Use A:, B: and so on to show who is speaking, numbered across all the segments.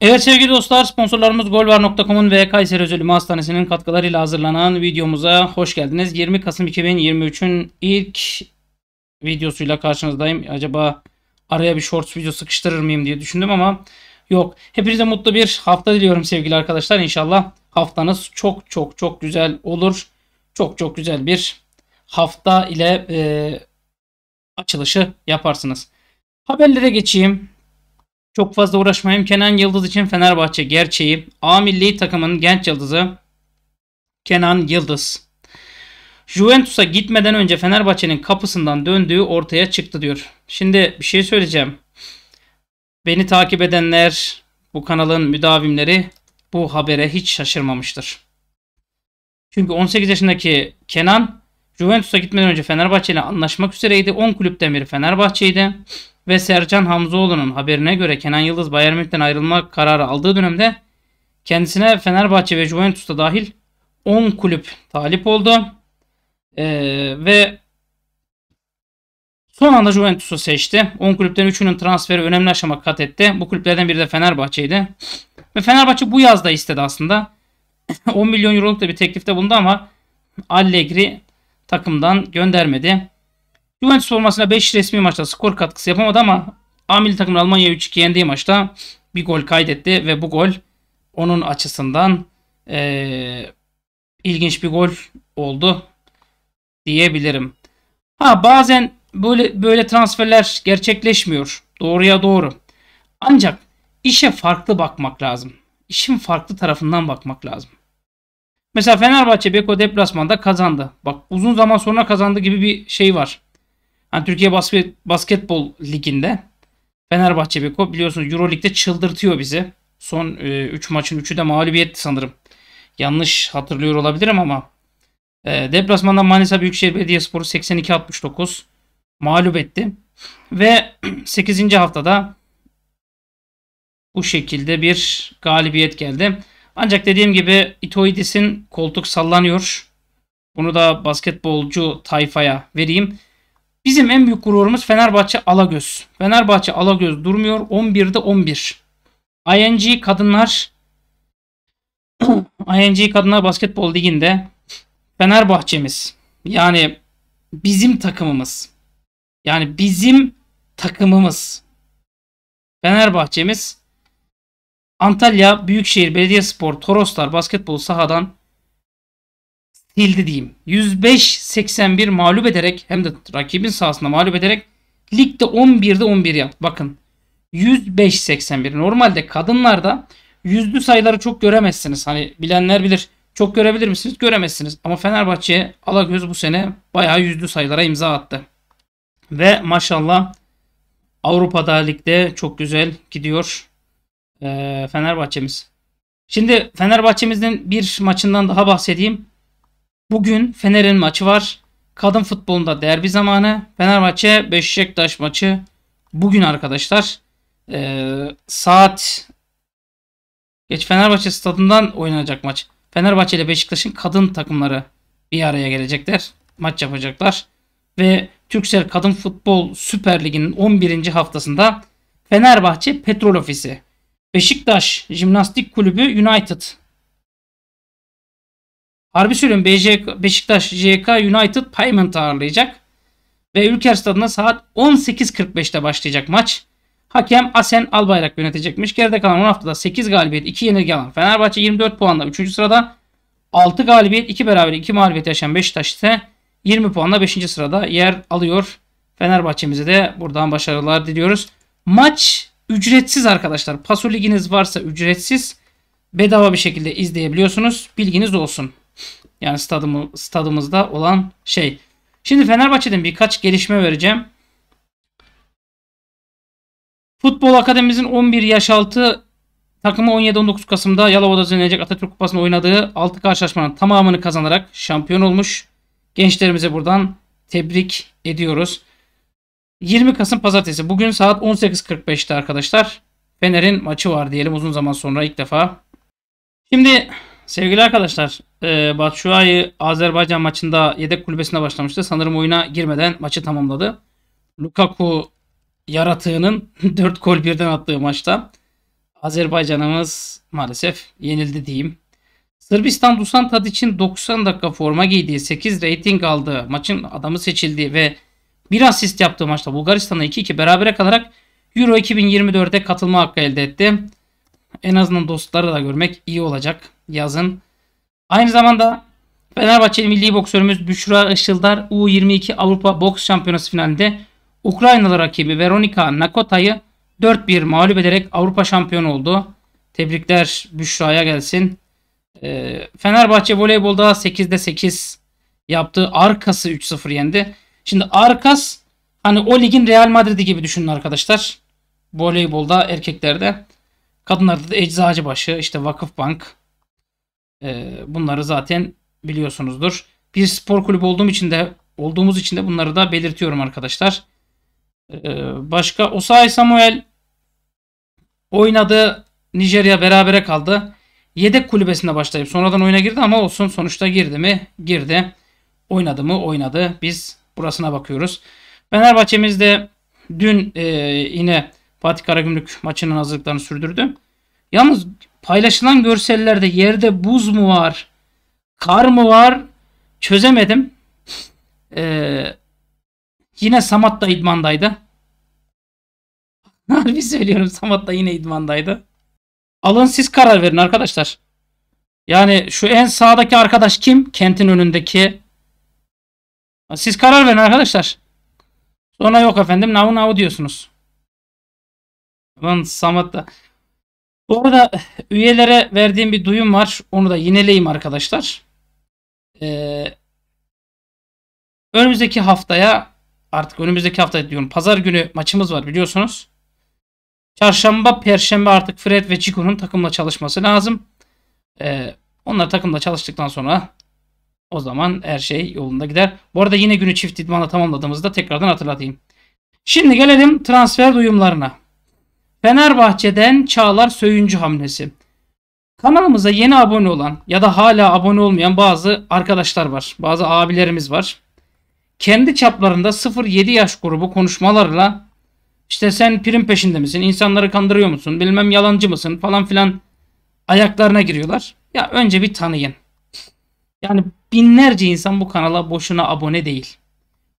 A: Evet sevgili dostlar sponsorlarımız golvar.com'un ve Kayseri Özel Hastanesi'nin katkılarıyla hazırlanan videomuza hoş geldiniz. 20 Kasım 2023'ün ilk videosuyla karşınızdayım. Acaba araya bir shorts video sıkıştırır mıyım diye düşündüm ama yok. Hepinize mutlu bir hafta diliyorum sevgili arkadaşlar. İnşallah haftanız çok çok çok güzel olur. Çok çok güzel bir hafta ile e, açılışı yaparsınız. Haberlere geçeyim. Çok fazla uğraşmayayım. Kenan Yıldız için Fenerbahçe gerçeği. A milli takımın genç yıldızı Kenan Yıldız. Juventus'a gitmeden önce Fenerbahçe'nin kapısından döndüğü ortaya çıktı diyor. Şimdi bir şey söyleyeceğim. Beni takip edenler, bu kanalın müdavimleri bu habere hiç şaşırmamıştır. Çünkü 18 yaşındaki Kenan Juventus'a gitmeden önce Fenerbahçe ile anlaşmak üzereydi. 10 kulüpten biri Fenerbahçe'ydi. Ve Sercan Hamzoğlu'nun haberine göre Kenan Yıldız Bayern Münih'ten ayrılma kararı aldığı dönemde kendisine Fenerbahçe ve Juventus'ta dahil 10 kulüp talip oldu. Ee, ve son anda Juventus'u seçti. 10 kulüpten 3'ünün transferi önemli aşama kat etti. Bu kulüplerden biri de Fenerbahçe'ydi. Ve Fenerbahçe bu yazda istedi aslında. 10 milyon euroluk da bir teklifte bulundu ama Allegri takımdan göndermedi. Juventus formasına 5 resmi maçta skor katkısı yapamadı ama A milli Almanya 3-2 yendiği maçta bir gol kaydetti ve bu gol onun açısından ee, ilginç bir gol oldu diyebilirim. Ha bazen böyle böyle transferler gerçekleşmiyor. Doğruya doğru. Ancak işe farklı bakmak lazım. İşin farklı tarafından bakmak lazım. Mesela Fenerbahçe Beko deplasmanda kazandı. Bak uzun zaman sonra kazandı gibi bir şey var. Hani Türkiye Basket, Basketbol Ligi'nde Fenerbahçe Beko biliyorsunuz Euro Lig'de çıldırtıyor bizi. Son 3 e, maçın 3'ü de mağlubiyetti sanırım. Yanlış hatırlıyor olabilirim ama e, deplasmanda Manisa Büyükşehir Belediyespor'u 82-69 mağlup etti. Ve 8. haftada bu şekilde bir galibiyet geldi. Ancak dediğim gibi Itoidis'in koltuk sallanıyor. Bunu da basketbolcu tayfaya vereyim. Bizim en büyük gururumuz Fenerbahçe Alagöz. Fenerbahçe Alagöz durmuyor. 11'de 11. ING Kadınlar ING Kadınlar Basketbol Ligi'nde Fenerbahçemiz yani bizim takımımız yani bizim takımımız Fenerbahçemiz Antalya Büyükşehir Belediyespor Toroslar basketbol sahadan sildi diyeyim. 105-81 mağlup ederek hem de rakibin sahasında mağlup ederek ligde 11'de 11 yaptı. Bakın 105-81. Normalde kadınlarda yüzlü sayıları çok göremezsiniz. Hani bilenler bilir. Çok görebilir misiniz? Göremezsiniz. Ama Fenerbahçe Alagöz bu sene bayağı yüzlü sayılara imza attı. Ve maşallah Avrupa'da ligde çok güzel gidiyor ee, Fenerbahçemiz. Şimdi Fenerbahçemizin bir maçından daha bahsedeyim. Bugün Fener'in maçı var. Kadın futbolunda derbi zamanı. Fenerbahçe Beşiktaş maçı bugün arkadaşlar. Ee, saat geç Fenerbahçe stadından oynanacak maç. Fenerbahçe ile Beşiktaş'ın kadın takımları bir araya gelecekler. Maç yapacaklar. Ve Türksel Kadın Futbol Süper Ligi'nin 11. haftasında Fenerbahçe Petrol Ofisi, Beşiktaş Jimnastik Kulübü United Harbi söylüyorum Beşiktaş JK United Payment ağırlayacak. Ve Ülker Stadı'nda saat 18.45'te başlayacak maç. Hakem Asen Albayrak yönetecekmiş. Geride kalan 10 haftada 8 galibiyet 2 yenilgi alan Fenerbahçe 24 puanla 3. sırada. 6 galibiyet 2 beraber 2 mağlubiyet yaşayan Beşiktaş ise 20 puanla 5. sırada yer alıyor. Fenerbahçe'mize de buradan başarılar diliyoruz. Maç ücretsiz arkadaşlar. Paso liginiz varsa ücretsiz. Bedava bir şekilde izleyebiliyorsunuz. Bilginiz olsun. Yani stadımı, stadımızda olan şey. Şimdi Fenerbahçe'den birkaç gelişme vereceğim. Futbol Akademimizin 11 yaş altı takımı 17-19 Kasım'da Yalova'da düzenlenecek Atatürk Kupası'nda oynadığı 6 karşılaşmanın tamamını kazanarak şampiyon olmuş. Gençlerimize buradan tebrik ediyoruz. 20 Kasım Pazartesi. Bugün saat 18.45'te arkadaşlar. Fener'in maçı var diyelim uzun zaman sonra ilk defa. Şimdi Sevgili arkadaşlar, e, Batshuayi Azerbaycan maçında yedek kulübesine başlamıştı. Sanırım oyuna girmeden maçı tamamladı. Lukaku yaratığının 4 gol birden attığı maçta Azerbaycan'ımız maalesef yenildi diyeyim. Sırbistan Dusan Tadiç'in 90 dakika forma giydiği 8 rating aldığı maçın adamı seçildiği ve bir asist yaptığı maçta Bulgaristan'la 2-2 berabere kalarak Euro 2024'e katılma hakkı elde etti. En azından dostları da görmek iyi olacak yazın. Aynı zamanda Fenerbahçeli milli boksörümüz Büşra Işıldar U22 Avrupa Boks Şampiyonası finalinde Ukraynalı rakibi Veronika Nakota'yı 4-1 mağlup ederek Avrupa şampiyonu oldu. Tebrikler Büşra'ya gelsin. Ee, Fenerbahçe voleybolda 8'de 8 yaptı. Arkası 3-0 yendi. Şimdi Arkas hani o ligin Real Madrid'i gibi düşünün arkadaşlar. Voleybolda erkeklerde. Kadınlarda da Eczacıbaşı, işte Vakıfbank. Ee, bunları zaten biliyorsunuzdur. Bir spor kulübü olduğum için de olduğumuz için de bunları da belirtiyorum arkadaşlar. Ee, başka Osay Samuel oynadı. Nijerya berabere kaldı. Yedek kulübesinde başlayıp sonradan oyuna girdi ama olsun sonuçta girdi mi? Girdi. Oynadı mı? Oynadı. Biz burasına bakıyoruz. Fenerbahçe'miz de dün e, yine Fatih Karagümrük maçının hazırlıklarını sürdürdü. Yalnız paylaşılan görsellerde yerde buz mu var? Kar mı var? Çözemedim. Ee, yine Samat da idmandaydı. Harbi söylüyorum Samat da yine idmandaydı. Alın siz karar verin arkadaşlar. Yani şu en sağdaki arkadaş kim? Kentin önündeki. Siz karar verin arkadaşlar. Sonra yok efendim navu navu diyorsunuz. Lan Samat da. Bu arada üyelere verdiğim bir duyum var. Onu da yineleyeyim arkadaşlar. Ee, önümüzdeki haftaya artık önümüzdeki hafta diyorum. Pazar günü maçımız var biliyorsunuz. Çarşamba, perşembe artık Fred ve Chico'nun takımla çalışması lazım. Ee, onlar takımla çalıştıktan sonra o zaman her şey yolunda gider. Bu arada yine günü çift idmanla tamamladığımızda tekrardan hatırlatayım. Şimdi gelelim transfer duyumlarına. Fenerbahçe'den Çağlar Söyüncü hamlesi. Kanalımıza yeni abone olan ya da hala abone olmayan bazı arkadaşlar var. Bazı abilerimiz var. Kendi çaplarında 0-7 yaş grubu konuşmalarla işte sen prim peşinde misin? İnsanları kandırıyor musun? Bilmem yalancı mısın? Falan filan ayaklarına giriyorlar. Ya önce bir tanıyın. Yani binlerce insan bu kanala boşuna abone değil.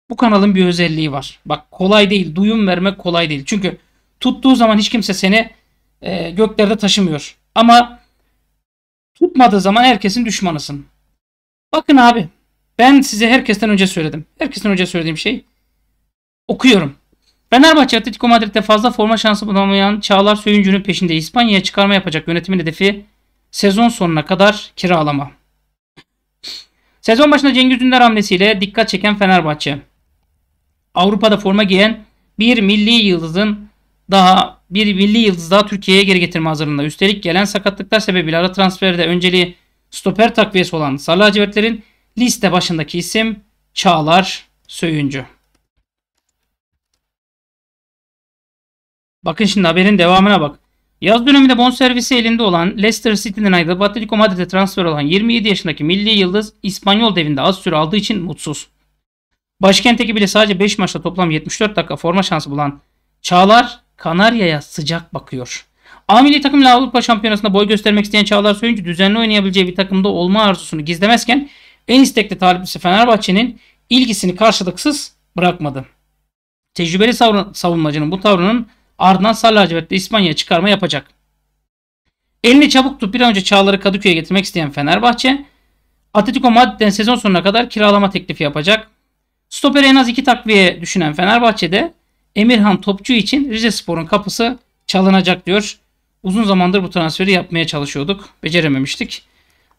A: Bu kanalın bir özelliği var. Bak kolay değil. Duyum vermek kolay değil. Çünkü tuttuğu zaman hiç kimse seni e, göklerde taşımıyor. Ama tutmadığı zaman herkesin düşmanısın. Bakın abi ben size herkesten önce söyledim. Herkesten önce söylediğim şey okuyorum. Fenerbahçe Atletico Madrid'de fazla forma şansı bulamayan Çağlar Söyüncü'nün peşinde İspanya'ya çıkarma yapacak yönetimin hedefi sezon sonuna kadar kiralama. Sezon başında Cengiz Ünder hamlesiyle dikkat çeken Fenerbahçe. Avrupa'da forma giyen bir milli yıldızın daha bir milli yıldız daha Türkiye'ye geri getirme hazırlığında. Üstelik gelen sakatlıklar sebebiyle ara transferde önceliği stoper takviyesi olan Sarı Lacivertlerin liste başındaki isim Çağlar Söyüncü. Bakın şimdi haberin devamına bak. Yaz döneminde bonservisi elinde olan Leicester City'den ayrılıp Atletico Madrid'e transfer olan 27 yaşındaki milli yıldız İspanyol devinde az süre aldığı için mutsuz. Başkent ekibiyle sadece 5 maçta toplam 74 dakika forma şansı bulan Çağlar Kanarya'ya sıcak bakıyor. A milli takımla Avrupa Şampiyonası'nda boy göstermek isteyen Çağlar Söyüncü düzenli oynayabileceği bir takımda olma arzusunu gizlemezken en istekli taliplisi Fenerbahçe'nin ilgisini karşılıksız bırakmadı. Tecrübeli savunmacının bu tavrının ardından Sarı lacivertli İspanya'ya çıkarma yapacak. Elini çabuk tutup bir an önce Çağlar'ı Kadıköy'e getirmek isteyen Fenerbahçe Atletico Madrid'den sezon sonuna kadar kiralama teklifi yapacak. Stoper en az iki takviye düşünen Fenerbahçe'de Emirhan Topçu için Rize Spor'un kapısı çalınacak diyor. Uzun zamandır bu transferi yapmaya çalışıyorduk. Becerememiştik.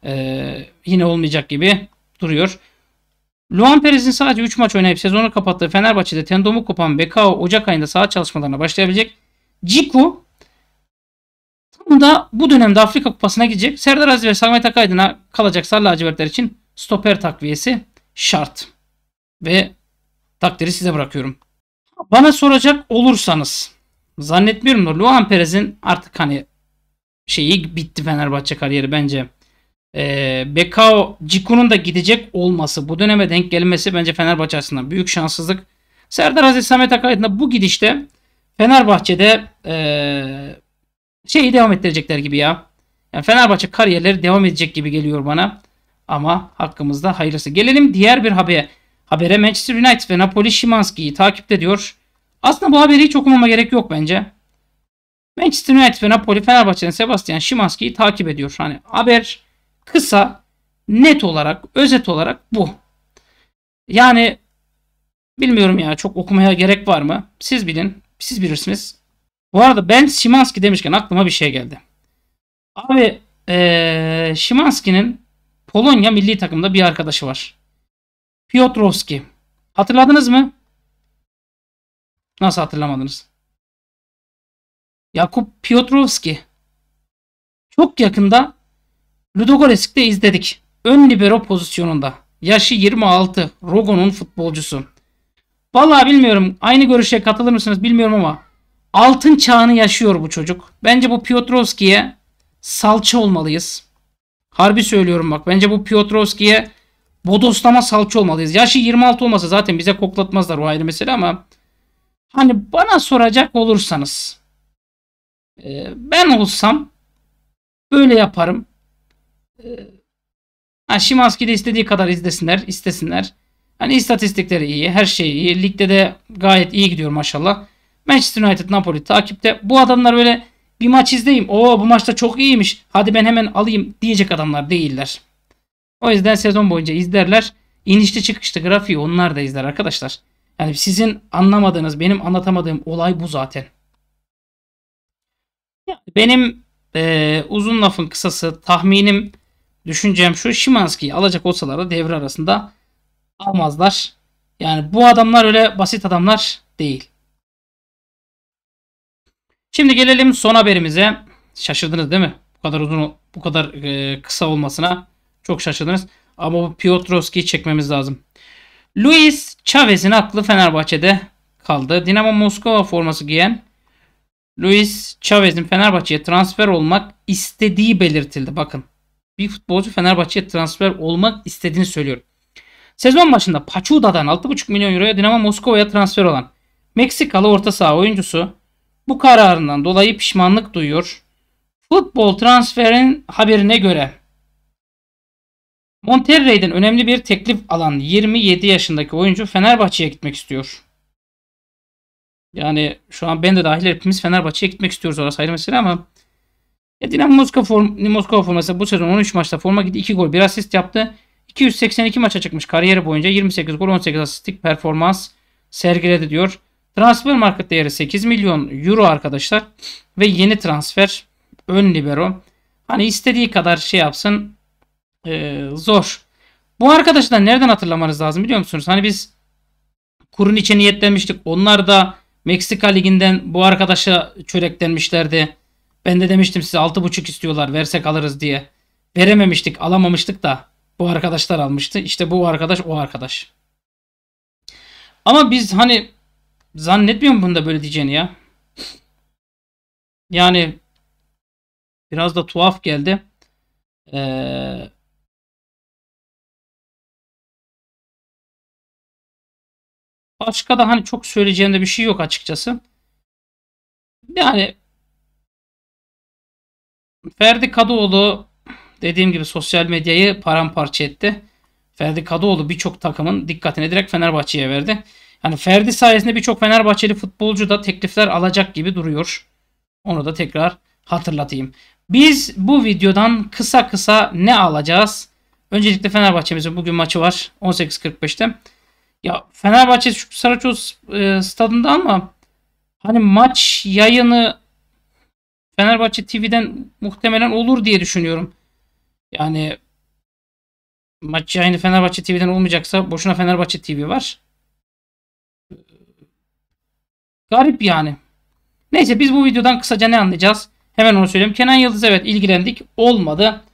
A: Ee, yine olmayacak gibi duruyor. Luan Perez'in sadece 3 maç oynayıp sezonu kapattığı Fenerbahçe'de tendonu kopan Bekao Ocak ayında saha çalışmalarına başlayabilecek. Ciku tam da bu dönemde Afrika Kupası'na gidecek. Serdar Aziz ve Samet Akaydın'a kalacak sarı lacivertler için stoper takviyesi şart. Ve takdiri size bırakıyorum. Bana soracak olursanız zannetmiyorum da Luan Perez'in artık hani şeyi bitti Fenerbahçe kariyeri bence. E, Bekao Ciku'nun da gidecek olması, bu döneme denk gelmesi bence Fenerbahçe açısından büyük şanssızlık. Serdar Aziz Samet Akaydın'a bu gidişte Fenerbahçe'de e, şeyi devam ettirecekler gibi ya. Yani Fenerbahçe kariyerleri devam edecek gibi geliyor bana. Ama hakkımızda hayırlısı. Gelelim diğer bir habere. Habere Manchester United ve Napoli Şimanski'yi takipte diyor. Aslında bu haberi hiç okumama gerek yok bence. Manchester United ve Napoli Fenerbahçe'nin Sebastian Şimanski'yi takip ediyor. Hani haber kısa, net olarak, özet olarak bu. Yani bilmiyorum ya çok okumaya gerek var mı? Siz bilin. Siz bilirsiniz. Bu arada ben Şimanski demişken aklıma bir şey geldi. Abi ee, Şimanski'nin Polonya milli takımda bir arkadaşı var. Piotrowski. Hatırladınız mı? Nasıl hatırlamadınız? Jakub Piotrowski. Çok yakında Ludogoresk'te izledik. Ön libero pozisyonunda. Yaşı 26. Rogo'nun futbolcusu. Vallahi bilmiyorum. Aynı görüşe katılır mısınız bilmiyorum ama altın çağını yaşıyor bu çocuk. Bence bu Piotrowski'ye salça olmalıyız. Harbi söylüyorum bak. Bence bu Piotrowski'ye bodoslama salça olmalıyız. Yaşı 26 olmasa zaten bize koklatmazlar o ayrı mesele ama hani bana soracak olursanız e, ben olsam böyle yaparım. E, ha, Şimanski de istediği kadar izlesinler, istesinler. Hani istatistikleri iyi, her şey iyi. Ligde de gayet iyi gidiyor maşallah. Manchester United Napoli takipte. Bu adamlar öyle bir maç izleyeyim. O bu maçta çok iyiymiş. Hadi ben hemen alayım diyecek adamlar değiller. O yüzden sezon boyunca izlerler. İnişli çıkışlı grafiği onlar da izler arkadaşlar. Yani sizin anlamadığınız, benim anlatamadığım olay bu zaten. Benim e, uzun lafın kısası tahminim, düşüncem şu. Şimanski'yi alacak olsalar da devre arasında almazlar. Yani bu adamlar öyle basit adamlar değil. Şimdi gelelim son haberimize. Şaşırdınız değil mi? Bu kadar uzun, bu kadar e, kısa olmasına çok şaşırdınız. Ama bu Piotrowski'yi çekmemiz lazım. Luis Chavez'in aklı Fenerbahçe'de kaldı. Dinamo Moskova forması giyen Luis Chavez'in Fenerbahçe'ye transfer olmak istediği belirtildi. Bakın bir futbolcu Fenerbahçe'ye transfer olmak istediğini söylüyor. Sezon başında Pachuca'dan 6,5 milyon euroya Dinamo Moskova'ya transfer olan Meksikalı orta saha oyuncusu bu kararından dolayı pişmanlık duyuyor. Futbol transferin haberine göre Monterrey'den önemli bir teklif alan 27 yaşındaki oyuncu Fenerbahçe'ye gitmek istiyor. Yani şu an ben de dahil hepimiz Fenerbahçe'ye gitmek istiyoruz orası ayrı mesele ama ya Dinamo Moskova, form, Moskova forması bu sezon 13 maçta forma gitti. 2 gol 1 asist yaptı. 282 maça çıkmış kariyeri boyunca 28 gol 18 asistlik performans sergiledi diyor. Transfer market değeri 8 milyon euro arkadaşlar. Ve yeni transfer ön libero. Hani istediği kadar şey yapsın ee, zor. Bu arkadaşlar nereden hatırlamanız lazım biliyor musunuz? Hani biz kurun içe niyetlenmiştik. Onlar da Meksika liginden bu arkadaşa çöreklenmişlerdi. Ben de demiştim size 6.5 istiyorlar versek alırız diye. Verememiştik alamamıştık da bu arkadaşlar almıştı. İşte bu arkadaş o arkadaş. Ama biz hani zannetmiyorum bunda böyle diyeceğini ya. Yani biraz da tuhaf geldi. Ee, başka da hani çok söyleyeceğim de bir şey yok açıkçası. Yani Ferdi Kadıoğlu dediğim gibi sosyal medyayı paramparça etti. Ferdi Kadıoğlu birçok takımın dikkatini direkt Fenerbahçe'ye verdi. Yani Ferdi sayesinde birçok Fenerbahçeli futbolcu da teklifler alacak gibi duruyor. Onu da tekrar hatırlatayım. Biz bu videodan kısa kısa ne alacağız? Öncelikle Fenerbahçe'mizin bugün maçı var 18.45'te. Ya Fenerbahçe Saraçoğlu e, stadında ama hani maç yayını Fenerbahçe TV'den muhtemelen olur diye düşünüyorum. Yani maç yayını Fenerbahçe TV'den olmayacaksa boşuna Fenerbahçe TV var. Garip yani. Neyse biz bu videodan kısaca ne anlayacağız? Hemen onu söyleyeyim. Kenan Yıldız evet ilgilendik. Olmadı.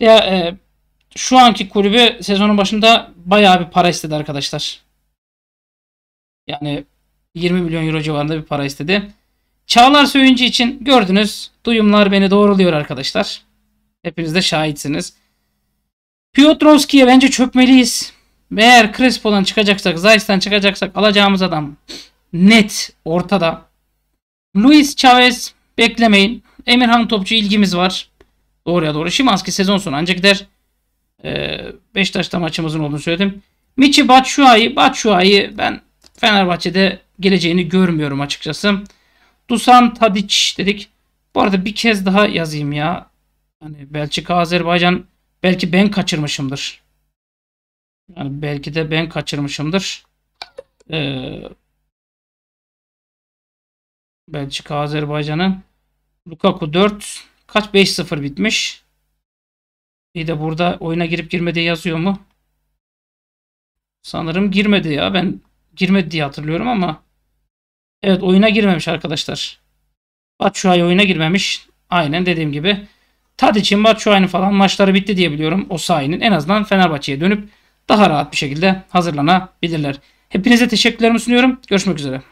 A: Ya, e, şu anki kulübü sezonun başında bayağı bir para istedi arkadaşlar. Yani 20 milyon euro civarında bir para istedi. Çağlar Söyüncü için gördünüz. Duyumlar beni doğruluyor arkadaşlar. Hepiniz de şahitsiniz. Piotrowski'ye bence çökmeliyiz. Eğer Crespo'dan çıkacaksak, Zayt'tan çıkacaksak alacağımız adam net ortada. Luis Chavez beklemeyin. Emirhan Topçu ilgimiz var. Doğruya doğru. Şimanski sezon sonu ancak gider. Ee, Beşiktaş'ta maçımızın olduğunu söyledim. Michi Batshuayi. Batshuayi ben Fenerbahçe'de geleceğini görmüyorum açıkçası. Dusan Tadic dedik. Bu arada bir kez daha yazayım ya. Hani Belçika, Azerbaycan belki ben kaçırmışımdır. Yani belki de ben kaçırmışımdır. Ee, Belçika, Azerbaycan'ın Lukaku 4 kaç 5-0 bitmiş. Bir de burada oyuna girip girmediği yazıyor mu? Sanırım girmedi ya. Ben girmedi diye hatırlıyorum ama evet oyuna girmemiş arkadaşlar. Batshuayi oyuna girmemiş. Aynen dediğim gibi. Tadic'in Batshuayi'nin falan maçları bitti diye biliyorum. O sahinin en azından Fenerbahçe'ye dönüp daha rahat bir şekilde hazırlanabilirler. Hepinize teşekkürlerimi sunuyorum. Görüşmek üzere.